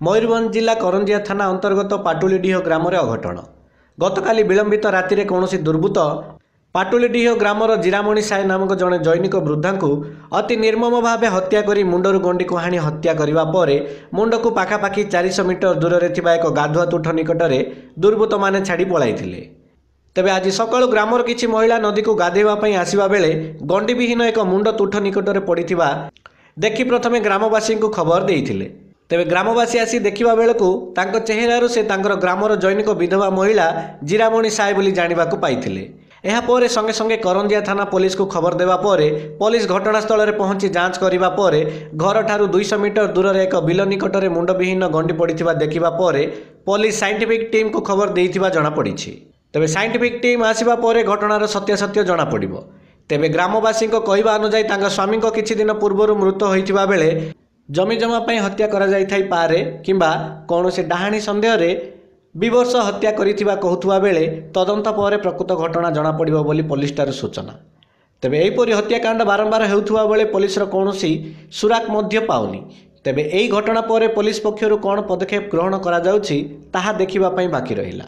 ମୟୂରଭଞ୍ଜ ଜିଲ୍ଲା କରଞ୍ଜିଆ ଥାନା ଅନ୍ତର୍ଗତ ପାଟୁଳିଡିହ ଗ୍ରାମରେ ଅଘଟଣ। ଗତକାଲି ବିଳମ୍ବିତ ରାତିରେ କୌଣସି ଦୁର୍ବୃତ୍ତ ପାଟୁଳିଡିହ ଗ୍ରାମର ଜିରାମଣି ସାଏ ନାମକ ଜଣେ ଜୈନିକ ବୃଦ୍ଧାଙ୍କୁ ଅତି ନିର୍ମମ ଭାବେ ହତ୍ୟା କରି ମୁଣ୍ଡରୁ ଗଣ୍ଡିକୁ ହାଣି ହତ୍ୟା କରିବା ପରେ ମୁଣ୍ଡକୁ ପାଖାପାଖି ଚାରିଶହ ମିଟର ଦୂରରେ ଥିବା ଏକ ଗାଧୁଆ ତୁଠ ନିକଟରେ ଦୁର୍ବୃତ୍ତମାନେ ଛାଡ଼ି ପଳାଇଥିଲେ। ତେବେ ଆଜି ସକାଳୁ ଗ୍ରାମର କିଛି ମହିଳା ନଦୀକୁ ଗାଧୋଇବା ପାଇଁ ଆସିବା ବେଳେ ଗଣ୍ଡିବିହୀନ ଏକ ମୁଣ୍ଡ ତୁଠ ନିକଟରେ ପଡ଼ିଥିବା ଦେଖି ପ୍ରଥମେ ଗ୍ରାମବାସୀଙ୍କୁ ଖବର ଦେଇଥିଲେ। ତେବେ ଗ୍ରାମବାସୀ ଆସି ଦେଖିବା ବେଳକୁ ତାଙ୍କ ଚେହେରାରୁ ସେ ତାଙ୍କର ଗ୍ରାମର ଜୈନିକ ବିଧବା ମହିଳା ଜିରାମଣି ସାଏ ବୋଲି ଜାଣିବାକୁ ପାଇଥିଲେ। ଏହାପରେ ସଙ୍ଗେ ସଙ୍ଗେ କରଞ୍ଜିଆ ଥାନା ପୋଲିସକୁ ଖବର ଦେବା ପରେ ପୋଲିସ ଘଟଣାସ୍ଥଳରେ ପହଞ୍ଚି ଯାଞ୍ଚ କରିବା ପରେ ଘରଠାରୁ ଦୁଇଶହ ମିଟର ଦୂରରେ ଏକ ବିଲ ନିକଟରେ ମୁଣ୍ଡବିହୀନ ଗଣ୍ଡି ପଡ଼ିଥିବା ଦେଖିବା ପରେ ପୋଲିସ ସାଇଣ୍ଟିଫିକ୍ ଟିମ୍କୁ ଖବର ଦେଇଥିବା ଜଣାପଡ଼ିଛି। ତେବେ ସାଇଣ୍ଟିଫିକ୍ ଟିମ୍ ଆସିବା ପରେ ଘଟଣାର ସତ୍ୟାସତ୍ୟ ଜଣାପଡ଼ିବ। ତେବେ ଗ୍ରାମବାସୀଙ୍କ କହିବା ଅନୁଯାୟୀ ତାଙ୍କ ସ୍ୱାମୀଙ୍କ କିଛି ଦିନ ପୂର୍ବରୁ ମୃତ ହୋଇଥିବା ବେଳେ ଜମିଜମା ପାଇଁ ହତ୍ୟା କରାଯାଇଥାଇପାରେ କିମ୍ବା କୌଣସି ଡାହାଣୀ ସନ୍ଦେହରେ ବିବର୍ଷ ହତ୍ୟା କରିଥିବା କହୁଥିବା ବେଳେ ତଦନ୍ତ ପରେ ପ୍ରକୃତ ଘଟଣା ଜଣାପଡ଼ିବ ବୋଲି ପୋଲିସଠାରୁ ସୂଚନା। ତେବେ ଏହିପରି ହତ୍ୟାକାଣ୍ଡ ବାରମ୍ବାର ହେଉଥିବା ବେଳେ ପୋଲିସର କୌଣସି ସୁରାକ ମଧ୍ୟ ପାଉନି। ତେବେ ଏହି ଘଟଣା ପରେ ପୋଲିସ ପକ୍ଷରୁ କ'ଣ ପଦକ୍ଷେପ ଗ୍ରହଣ କରାଯାଉଛି ତାହା ଦେଖିବା ପାଇଁ ବାକି ରହିଲା।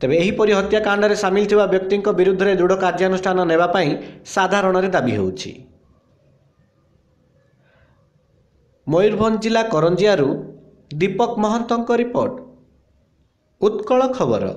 ତେବେ ଏହିପରି ହତ୍ୟାକାଣ୍ଡରେ ସାମିଲ ଥିବା ବ୍ୟକ୍ତିଙ୍କ ବିରୁଦ୍ଧରେ ଦୃଢ଼ କାର୍ଯ୍ୟାନୁଷ୍ଠାନ ନେବା ପାଇଁ ସାଧାରଣରେ ଦାବି ହେଉଛି। ମୟୂରଭଞ୍ଜ ଜିଲ୍ଲା କରଞ୍ଜିଆରୁ ଦୀପକ ମହନ୍ତଙ୍କ ରିପୋର୍ଟ ଉତ୍କଳ ଖବର